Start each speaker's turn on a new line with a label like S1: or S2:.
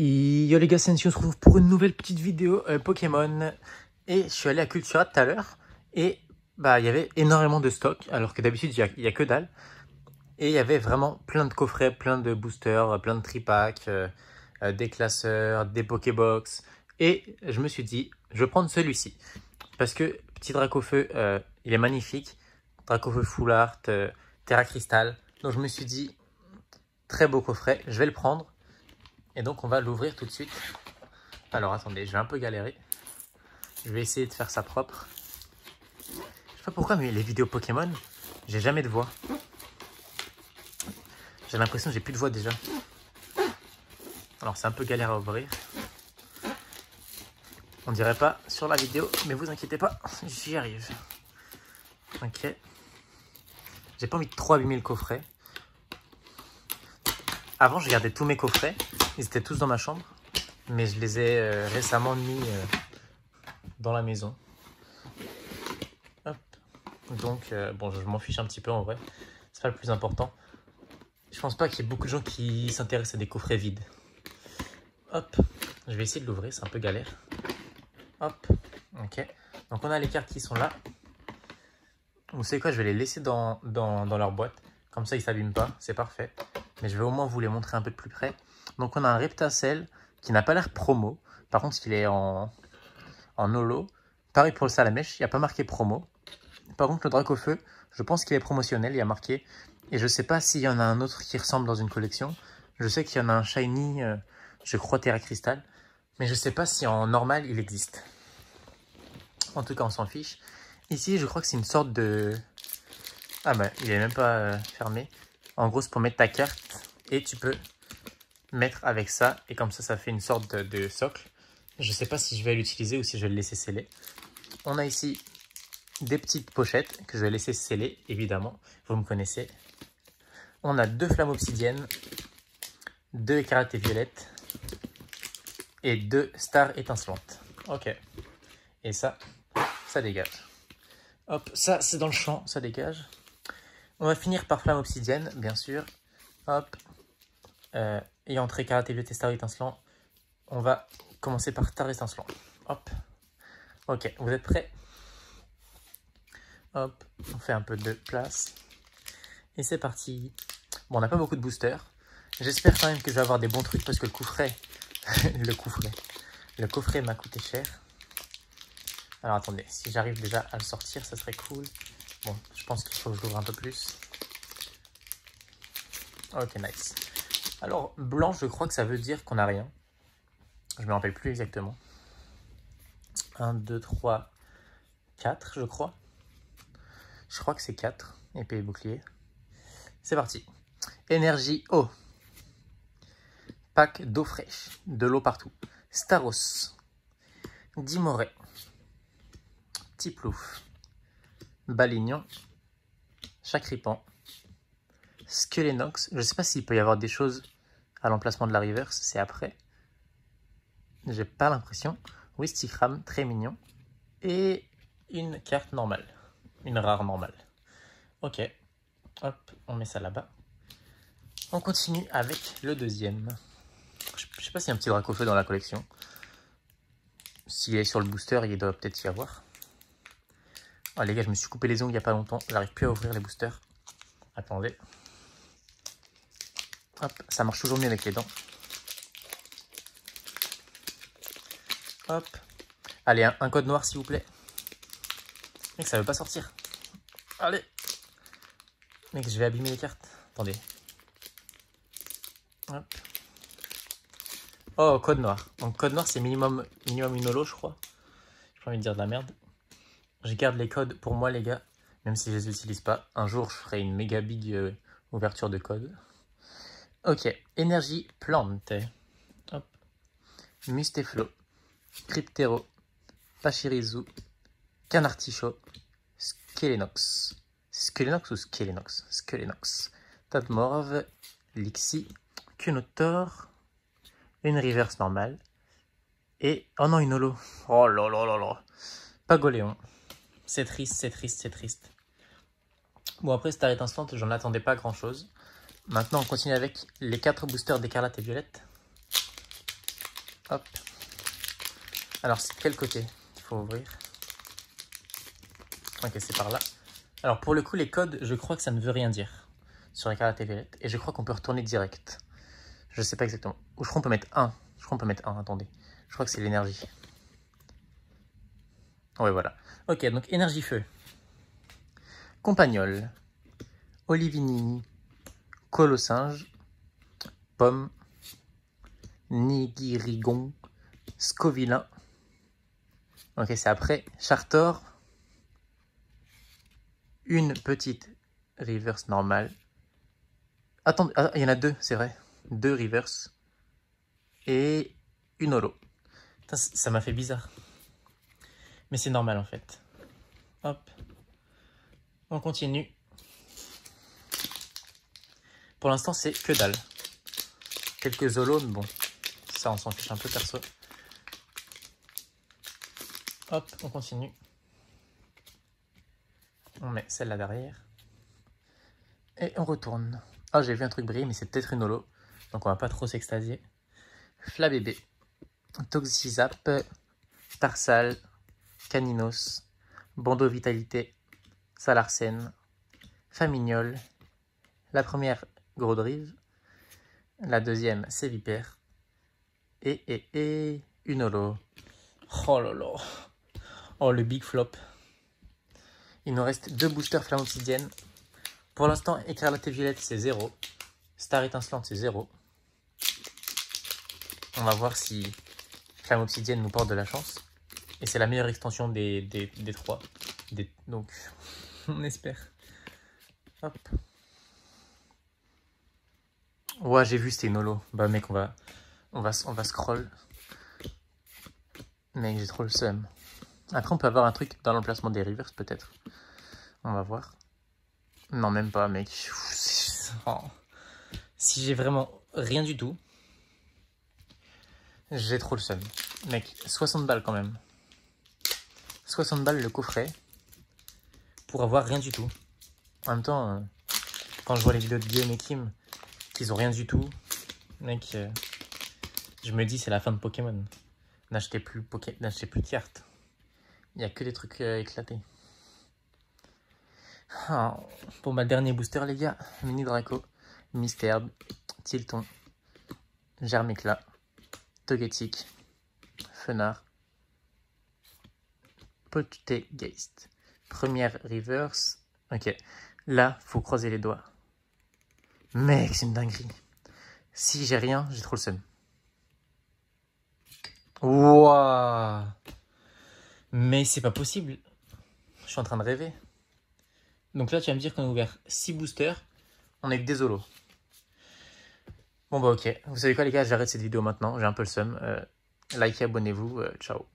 S1: Yo les gars, c'est on se retrouve pour une nouvelle petite vidéo euh, Pokémon. Et je suis allé à Cultura tout à l'heure. Et bah il y avait énormément de stock, alors que d'habitude il n'y a, que dalle. Et il y avait vraiment plein de coffrets, plein de boosters, plein de tripacks, euh, euh, des classeurs, des Pokébox. Et je me suis dit, je vais prendre celui-ci. Parce que petit Dracofeu, il est magnifique. Dracofeu Full Art, Terra Crystal. Donc je me suis dit, très beau coffret, je vais le prendre. Et donc on va l'ouvrir tout de suite. Alors attendez, je vais un peu galérer. Je vais essayer de faire ça propre. Je sais pas pourquoi, mais les vidéos Pokémon, j'ai jamais de voix. J'ai l'impression que j'ai plus de voix déjà. Alors c'est un peu galère à ouvrir. On dirait pas sur la vidéo, mais vous inquiétez pas, j'y arrive. Ok. J'ai pas envie de trop abîmer le coffret. Avant, je gardais tous mes coffrets. Ils étaient tous dans ma chambre, mais je les ai euh, récemment mis euh, dans la maison. Donc, euh, bon, je m'en fiche un petit peu en vrai. C'est pas le plus important. Je pense pas qu'il y ait beaucoup de gens qui s'intéressent à des coffrets vides. Hop, je vais essayer de l'ouvrir, c'est un peu galère. Hop, ok. Donc on a les cartes qui sont là. Vous savez quoi, je vais les laisser dans, dans, dans leur boîte. Comme ça, ils s'abîment pas, c'est parfait. Mais je vais au moins vous les montrer un peu de plus près. Donc on a un Reptacel qui n'a pas l'air promo. Par contre, il est en, en holo. Pareil pour le Salamèche, il n'y a pas marqué promo. Par contre, le Dracofeu, je pense qu'il est promotionnel, il y a marqué. Et je ne sais pas s'il y en a un autre qui ressemble dans une collection. Je sais qu'il y en a un Shiny, euh, je crois Terra Crystal. Mais je ne sais pas si en normal il existe. En tout cas, on s'en fiche. Ici, je crois que c'est une sorte de... Ah bah, il est même pas euh, fermé. En gros, c'est pour mettre ta carte. Et tu peux mettre avec ça. Et comme ça, ça fait une sorte de, socle. Je sais pas si je vais l'utiliser ou si je vais le laisser sceller. On a ici des petites pochettes que je vais laisser sceller, évidemment. Vous me connaissez. On a deux flammes obsidiennes, deux écarlates et violettes et deux stars étincelantes. Ok. Et ça, ça dégage. Hop, ça c'est dans le champ, ça dégage. On va finir par flamme obsidienne, bien sûr. Hop. Euh, et entrée karaté vieux star étincelant. On va commencer par star étincelant. Hop. Ok, vous êtes prêts? Hop, on fait un peu de place. Et c'est parti. Bon, on n'a pas beaucoup de boosters. J'espère quand même que je vais avoir des bons trucs parce que le coffret, le coffret, le coffret m'a coûté cher. Alors attendez, si j'arrive déjà à le sortir, ça serait cool. Bon, je pense qu'il faut que je l'ouvre un peu plus. Ok, nice. Alors, blanc, je crois que ça veut dire qu'on n'a rien. Je me rappelle plus exactement. 1, 2, 3, 4, je crois. Je crois que c'est 4. Épée et bouclier. C'est parti. Énergie eau. Pack d'eau fraîche. De l'eau partout. Staros. Dimoré. Tiplouf. Balignon. Chacripan. Skelenox. Je ne sais pas s'il peut y avoir des choses à l'emplacement de la reverse, c'est après. J'ai pas l'impression. Wistikram, très mignon. Et une carte normale. Une rare normale. Ok. Hop, on met ça là-bas. On continue avec le deuxième. Je sais pas s'il y a un petit Dracofeu dans la collection. S'il est sur le booster, il doit peut-être y avoir. Oh les gars, je me suis coupé les ongles il n'y a pas longtemps. J'arrive plus à ouvrir les boosters. Attendez. Hop, ça marche toujours mieux avec les dents. Hop. Allez, un, code noir s'il vous plaît. Mec, ça veut pas sortir. Allez. Mec, je vais abîmer les cartes. Attendez. Hop. Oh, code noir. Donc code noir, c'est minimum, minimum une holo, je crois. J'ai pas envie de dire de la merde. Je garde les codes pour moi, les gars. Même si je les utilise pas. Un jour, je ferai une méga big euh, ouverture de code. Ok, énergie plante. Hop. Musteflo, Cryptero, Pachirizu, Canartichaut, Skelenox. Skelenox ou Skelenox? Skelenox. Tadmorve, Lixi, Cunotor, une reverse normale. Et, oh non, une holo. Oh là là là là. Pagoléon. C'est triste, c'est triste, c'est triste. Bon, après cette arrêt instant, j'en attendais pas grand chose. Maintenant, on continue avec les 4 boosters d'écarlate et violette. Hop. Alors, c'est quel côté il faut ouvrir? Ok, c'est par là. Alors, pour le coup, les codes, je crois que ça ne veut rien dire sur la carte violette. Et je crois qu'on peut retourner direct. Je sais pas exactement. Ou je crois qu'on peut mettre 1. Je crois qu'on peut mettre 1, attendez. Je crois que c'est l'énergie. Ouais, voilà. Ok, donc énergie feu. Compagnol. Olivini. Colossinge. Pomme. Nigirigon. Scovilin. Ok, c'est après. Chartor. Une petite reverse normale. Attends, ah, il y en a deux, c'est vrai. Deux reverse. Et une holo. ça m'a fait bizarre. Mais c'est normal en fait. Hop. On continue. Pour l'instant, c'est que dalle. Quelques holos, bon. Ça, on s'en fiche un peu perso. Hop, on continue. On met celle-là derrière. Et on retourne. Ah, j'ai vu un truc briller, mais c'est peut-être une holo. Donc on va pas trop s'extasier. Flabébé. Toxizap. Tarsal. Caninos. Bando Vitalité. Salarsen. Famignol. La première, Grodrive. La deuxième, c'est Vipère. Et, et, et, une holo. Oh là là. Oh, le big flop. Il nous reste deux boosters flamme obsidienne. Pour l'instant, écarlate violette, c'est 0. Star étincelante, c'est 0. On va voir si flamme obsidienne nous porte de la chance. Et c'est la meilleure extension des, des, trois. donc, on espère. Hop. Ouais, j'ai vu, c'était une holo. Bah, mec, on va, on va, on va scroll. Mec, j'ai trop le seum. Après, on peut avoir un truc dans l'emplacement des rivers, peut-être. On va voir. Non, même pas, mec. Si j'ai vraiment rien du tout, j'ai trop le seum. Mec, 60 balles quand même. 60 balles le coffret pour avoir rien du tout. En même temps, euh, quand je vois les vidéos de Guillaume et Kim, qu'ils ont rien du tout, mec, euh, je me dis c'est la fin de Pokémon. N'achetez plus, Poké plus de cartes. Il n'y a que des trucs euh, éclatés. Ah, pour ma dernier booster, les gars, Mini Draco, Mystère, Tilton, Germicla, Togetic, Fenard, Poltergeist. Première reverse. Ok, là, faut croiser les doigts. Mec, c'est une dinguerie. Si j'ai rien, j'ai trop le seum. Wouah Mais c'est pas possible. Je suis en train de rêver. Donc là, tu vas me dire qu'on a ouvert 6 boosters. On est que des holos. Bon bah ok. Vous savez quoi les gars, j'arrête cette vidéo maintenant. J'ai un peu le seum. Euh, likez, abonnez-vous. Euh, ciao.